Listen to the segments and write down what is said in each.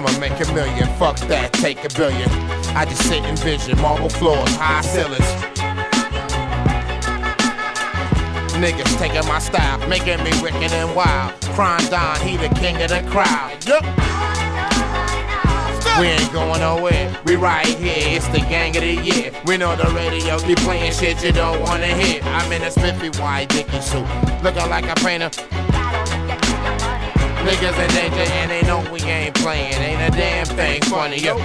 I'ma make a million. Fuck that. Take a billion. I just sit and vision marble floors, high ceilings. Niggas taking my style, making me wicked and wild. Krondon, he the king of the crowd. Yup. We ain't going nowhere. We right here. It's the gang of the year. We know the radio be playing shit you don't wanna hear. I'm in a spiffy white dicky suit, looking like a painter. Niggas in danger and they know we ain't playing. Ain't a damn thing funny, yo.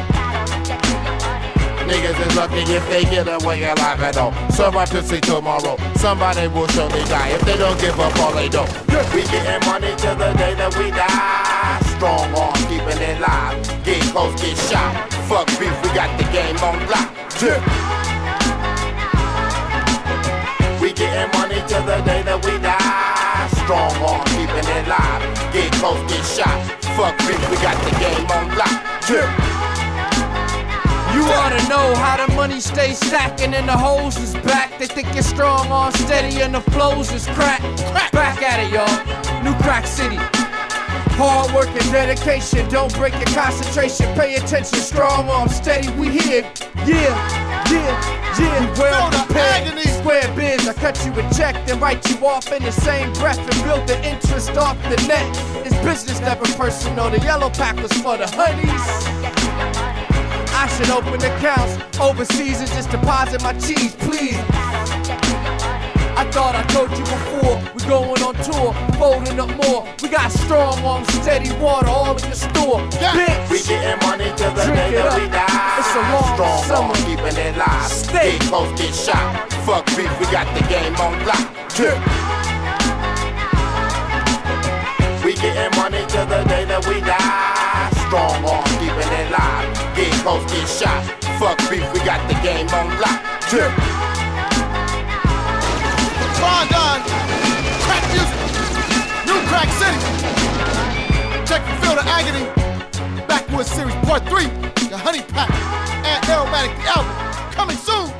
Niggas is lucky if they get away alive at all. Somebody to see tomorrow. Somebody will surely die if they don't give up all they do. We getting money till the day that we die. Strong arm keeping it live. Close, get shot. Fuck beef, we got the game on lock. Yeah. We getting money till the day that we die. Strong arm keeping it live. Get close, get shot. Fuck beef, we got the game on lock. Yeah. You ought to know how the money stays stacking and the hoes is back. They think it's Strong Arm Steady and the flows is crack. Back at it, y'all. New Crack City. Hard work and dedication, don't break your concentration. Pay attention, strong arm, steady, we here. Yeah, yeah, yeah. Well prepared. Square biz, I cut you a check, then write you off in the same breath and build the interest off the net. It's business, never personal. The yellow pack was for the honeys. I should open accounts overseas and just deposit my cheese, please. I thought I told you before, we going on tour, folding up more. We got strong arms, steady water all in the store. Bitch, We getting money till the Drink day that we die. It's a long Strong summer. arm keeping it live. Stay. Get close, get shot. Fuck beef, we got the game on lock. Yeah. We getting money till the day that we die. Strong arm keeping it live. Get close, get shot. Fuck beef, we got the game on lock. Yeah. Feel the agony. Backwoods Series Part 3. The Honey Pack. And Aromatic the album. Coming soon.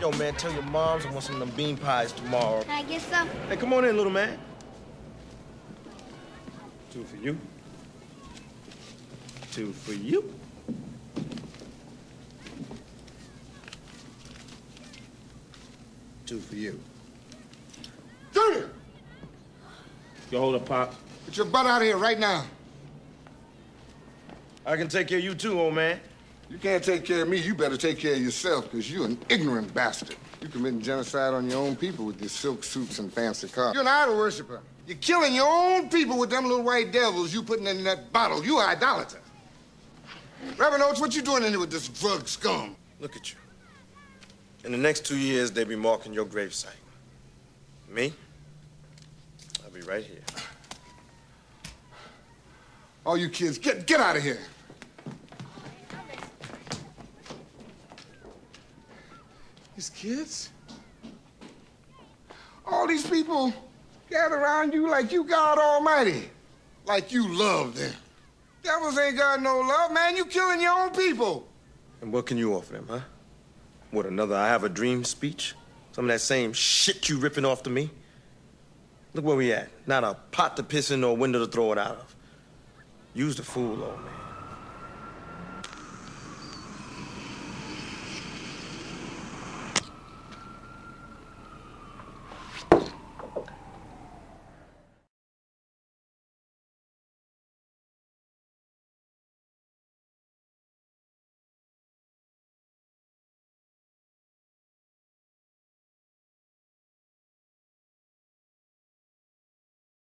Yo, man, tell your moms I want some of them bean pies tomorrow. Can I get some? Hey, come on in, little man. Two for you. Two for you. Two for you. Junior, You hold up, Pop. Get your butt out of here right now. I can take care of you too, old man. You can't take care of me. You better take care of yourself, because you're an ignorant bastard. You're committing genocide on your own people with your silk suits and fancy cars. You're an idol worshiper. You're killing your own people with them little white devils you putting in that bottle. You idolater. Reverend Oates, what you doing in here with this drug scum? Look at you. In the next two years, they'll be marking your gravesite. Me? I'll be right here. All you kids, get get out of here. These kids? All these people gather around you like you God Almighty. Like you love them. Devils ain't got no love, man. You killing your own people. And what can you offer them, huh? What, another I have a dream speech? Some of that same shit you ripping off to me? Look where we at. Not a pot to piss in or a window to throw it out of. Use the fool, old man.